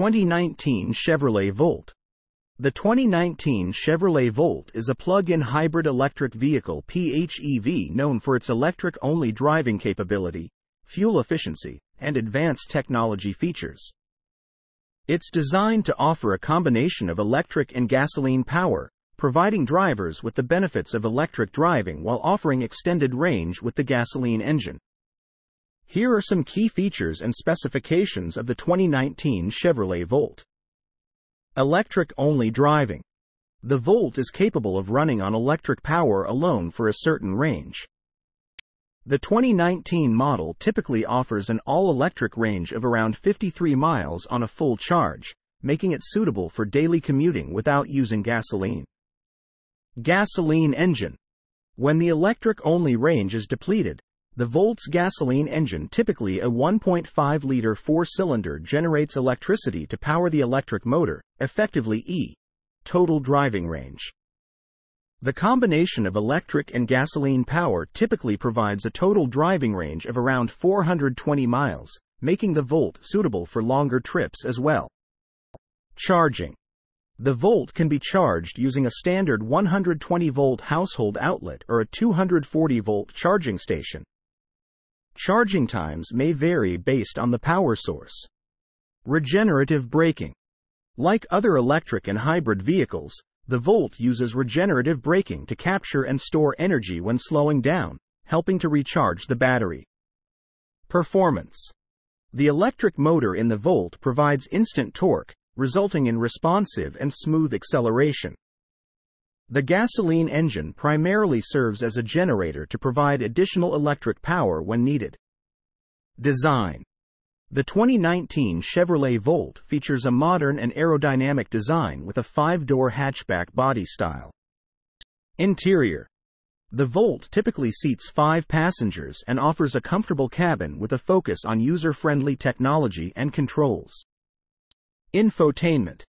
2019 Chevrolet Volt. The 2019 Chevrolet Volt is a plug-in hybrid electric vehicle PHEV known for its electric-only driving capability, fuel efficiency, and advanced technology features. It's designed to offer a combination of electric and gasoline power, providing drivers with the benefits of electric driving while offering extended range with the gasoline engine. Here are some key features and specifications of the 2019 Chevrolet Volt. Electric-only driving. The Volt is capable of running on electric power alone for a certain range. The 2019 model typically offers an all-electric range of around 53 miles on a full charge, making it suitable for daily commuting without using gasoline. Gasoline engine. When the electric-only range is depleted, the Volt's gasoline engine, typically a 1.5 liter four cylinder, generates electricity to power the electric motor, effectively E. Total driving range. The combination of electric and gasoline power typically provides a total driving range of around 420 miles, making the Volt suitable for longer trips as well. Charging. The Volt can be charged using a standard 120 volt household outlet or a 240 volt charging station, Charging times may vary based on the power source. Regenerative braking. Like other electric and hybrid vehicles, the Volt uses regenerative braking to capture and store energy when slowing down, helping to recharge the battery. Performance. The electric motor in the Volt provides instant torque, resulting in responsive and smooth acceleration. The gasoline engine primarily serves as a generator to provide additional electric power when needed. Design The 2019 Chevrolet Volt features a modern and aerodynamic design with a five-door hatchback body style. Interior The Volt typically seats five passengers and offers a comfortable cabin with a focus on user-friendly technology and controls. Infotainment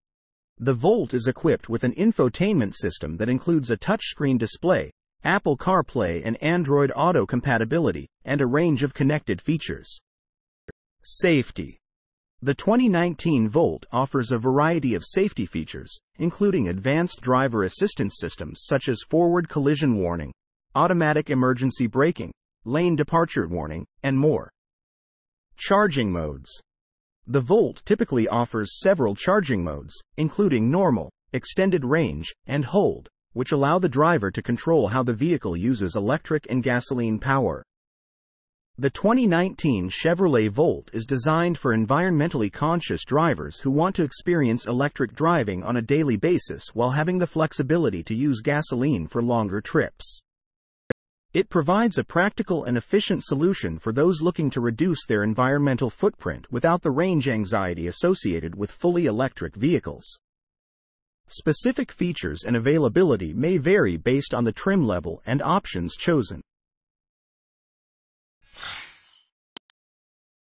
the Volt is equipped with an infotainment system that includes a touchscreen display, Apple CarPlay and Android Auto compatibility, and a range of connected features. Safety The 2019 Volt offers a variety of safety features, including advanced driver assistance systems such as forward collision warning, automatic emergency braking, lane departure warning, and more. Charging modes the Volt typically offers several charging modes, including normal, extended range, and hold, which allow the driver to control how the vehicle uses electric and gasoline power. The 2019 Chevrolet Volt is designed for environmentally conscious drivers who want to experience electric driving on a daily basis while having the flexibility to use gasoline for longer trips. It provides a practical and efficient solution for those looking to reduce their environmental footprint without the range anxiety associated with fully electric vehicles. Specific features and availability may vary based on the trim level and options chosen.